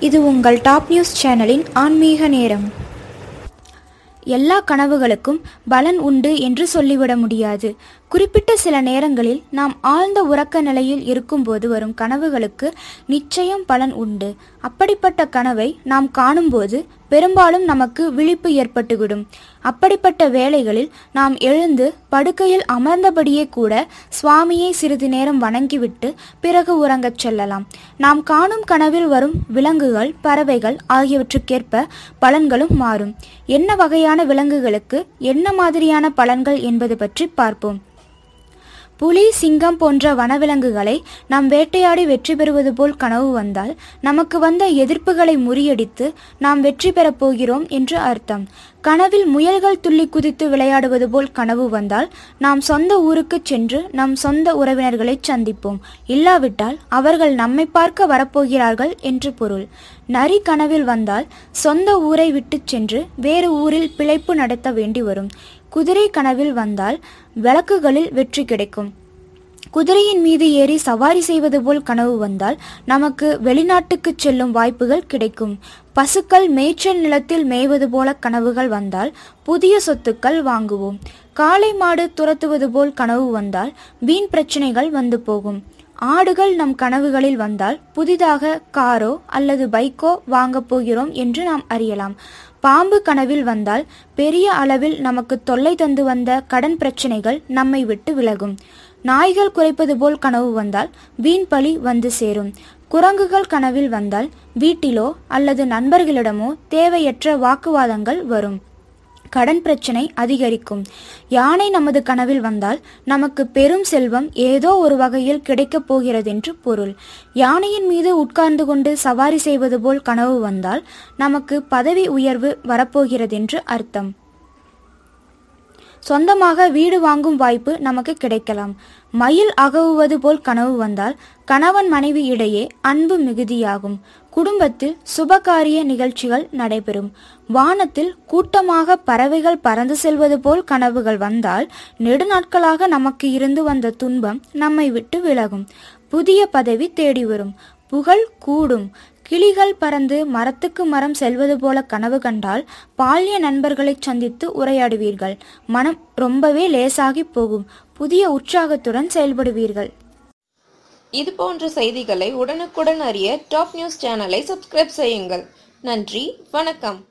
இது உங்கள் top news சேனலின் ஆன்மீக நேரம். எல்லா கனவுகளுக்கும் பலன் உண்டு என்று சொல்லிவிட முடியாது. குறிப்பிட்ட சில நேரங்களில் நாம் ஆழ்ந்த உறக்க நிலையில் இருக்கும்போது வரும் கனவுகளுக்கு நிச்சயம் பலன் உண்டு. அப்படிப்பட்ட கனவை நாம் காணும்போது பெரும்பாலும் நமக்கு விழிப்பு ஏற்பட்டுவிடும். அப்படிப்பட்ட வேளைகளில் நாம் எழுந்து படுக்கையில் அமர்ந்தபடியே கூட சுவாமியை சிறிது நேரம் வணங்கிவிட்டு பிறகு உறங்கச் செல்லலாம். நாம் காணும் கனவில் வரும் விலங்குகள் பறவைகள் ஆகியவற்றுக்கேற்ப பலன்களும் மாறும். என்ன வகையான விலங்குகளுக்கு என்ன மாதிரியான பலன்கள் என்பது பற்றி பார்ப்போம். புலி சிங்கம் போன்ற வனவிலங்குகளை நாம் வேட்டையாடி வெற்றி பெறுவது போல் கனவு வந்தால் நமக்கு வந்த எதிர்ப்புகளை முறியடித்து நாம் வெற்றி பெறப் போகிறோம் என்று அர்த்தம். கனவில் முயல்கள் துள்ளி குதித்து விளையாடுவது போல் கனவு வந்தால் நாம் சொந்த ஊருக்கு சென்று நம் சொந்த உறவினர்களை சந்திப்போம். இல்லாவிட்டால் அவர்கள் நம்மை பார்க்க வரப்போகிறார்கள் என்று பொருள். நரி கனவில் வந்தால் சொந்த ஊரை விட்டுச் சென்று வேறு ஊரில் பிழைப்பு நடத்த வேண்டி வரும். குதிரை கனவில் வந்தால் விளக்குகளில் வெற்றி கிடைக்கும். குதிரையின் மீது ஏறி சவாரி செய்வது போல் கனவு வந்தால் நமக்கு வெளிநாட்டுக்கு செல்லும் வாய்ப்புகள் கிடைக்கும். பசுக்கள் மேய்ச்சல் நிலத்தில் மேய்வது போல கனவுகள் வந்தால் புதிய சொத்துக்கள் வாங்குவோம். காளை மாடு துரத்துவது போல் கனவு வந்தால் வீண் பிரச்சனைகள் வந்து போகும். ஆடுகள் நம் கனவுகளில் வந்தால் புதிதாக காரோ அல்லது பைக்கோ வாங்கப் போகிறோம் என்று நாம் அறியலாம். பாம்பு கனவில் வந்தால் பெரிய அளவில் நமக்கு தொல்லை தந்து வந்த கடன் பிரச்சனைகள் நம்மை விட்டு விலகும். நாய்கள் குறைப்பது போல் கனவு வந்தால் வீண் பழி வந்து சேரும். குரங்குகள் கனவில் வந்தால் வீட்டிலோ அல்லது நண்பர்களிடமோ தேவையற்ற வாக்குவாதங்கள் வரும். கடன் பிரச்சனை அதிகரிக்கும். யானை நமது கனவில் வந்தால் நமக்கு பெரும் செல்வம் ஏதோ ஒரு வகையில் கிடைக்கப் போகிறதென்று பொருள். யானையின் மீது உட்கார்ந்து கொண்டு சவாரி செய்வது போல் கனவு வந்தால் நமக்கு பதவி உயர்வு வரப்போகிறதென்று அர்த்தம். சொந்தமாக வீடு வாங்கும் வாய்ப்பு நமக்கு கிடைக்கலாம். மயில் அகவுவது போல் கனவு வந்தால் கணவன் மனைவி இடையே அன்பு மிகுதியாகும். குடும்பத்தில் சுபகாரிய நிகழ்ச்சிகள் நடைபெறும். வானத்தில் கூட்டமாக பறவைகள் பறந்து செல்வது போல் கனவுகள் வந்தால் நெடுநாட்களாக நமக்கு இருந்து வந்த துன்பம் நம்மை விட்டு விலகும். புதிய பதவி தேடி வரும். புகழ் கூடும். கிளிகள் பறந்து மரத்துக்கு மரம் செல்வது போல கனவு கண்டால் பால்ய நண்பர்களை சந்தித்து உரையாடுவீர்கள். மனம் ரொம்பவே லேசாகி போகும். புதிய உற்சாகத்துடன் செயல்படுவீர்கள். இது போன்ற செய்திகளை உடனுக்குடன் அறிய டாப் நியூஸ் சேனலை சப்ஸ்கிரைப் செய்யுங்கள். நன்றி. வணக்கம்.